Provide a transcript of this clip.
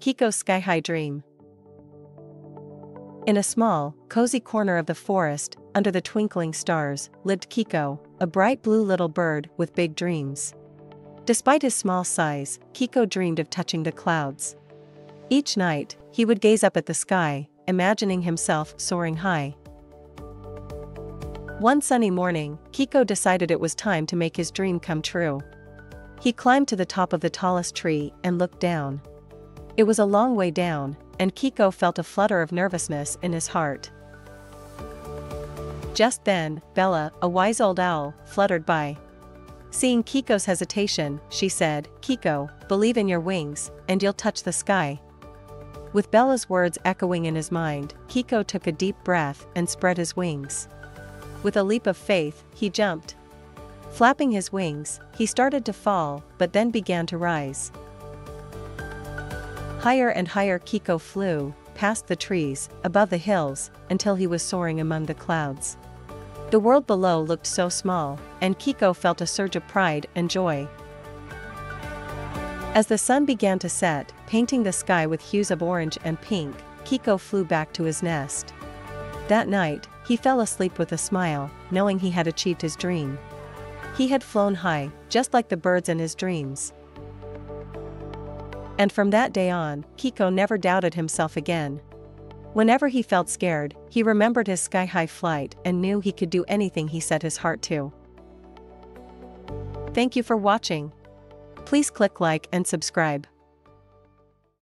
Kiko's Sky High Dream. In a small, cozy corner of the forest, under the twinkling stars, lived Kiko, a bright blue little bird with big dreams. Despite his small size, Kiko dreamed of touching the clouds. Each night, he would gaze up at the sky, imagining himself soaring high. One sunny morning, Kiko decided it was time to make his dream come true. He climbed to the top of the tallest tree and looked down. It was a long way down, and Kiko felt a flutter of nervousness in his heart. Just then, Bella, a wise old owl, fluttered by. Seeing Kiko's hesitation, she said, Kiko, believe in your wings, and you'll touch the sky. With Bella's words echoing in his mind, Kiko took a deep breath and spread his wings. With a leap of faith, he jumped. Flapping his wings, he started to fall, but then began to rise. Higher and higher Kiko flew, past the trees, above the hills, until he was soaring among the clouds. The world below looked so small, and Kiko felt a surge of pride and joy. As the sun began to set, painting the sky with hues of orange and pink, Kiko flew back to his nest. That night, he fell asleep with a smile, knowing he had achieved his dream. He had flown high, just like the birds in his dreams. And from that day on, Kiko never doubted himself again. Whenever he felt scared, he remembered his sky high flight and knew he could do anything he set his heart to. Thank you for watching. Please click like and subscribe.